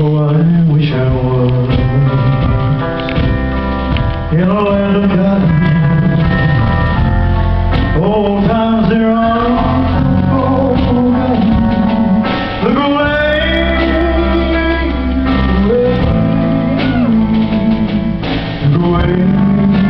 Oh, I wish I was in a land of cotton. Old times there are oh, forgotten. Look away, away, away.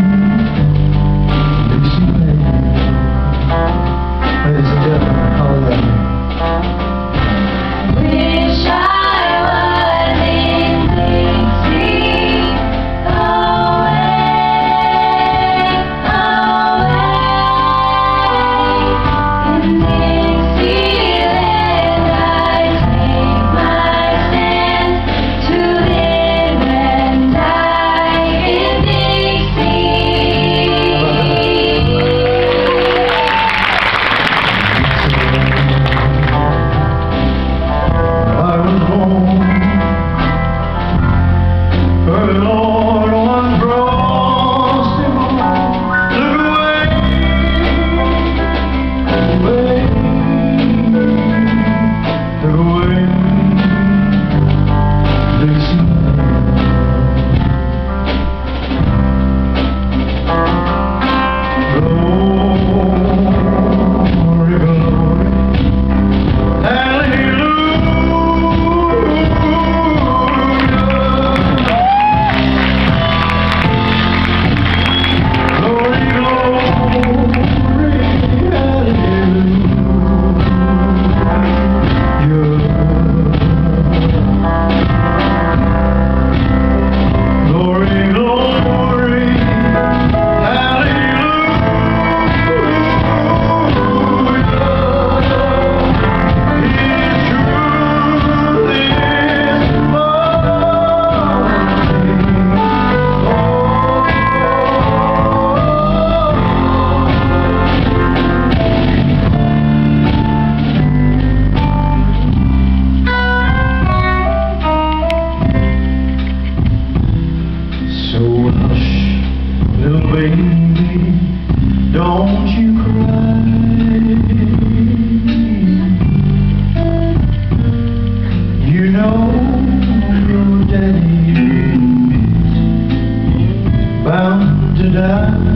Yeah.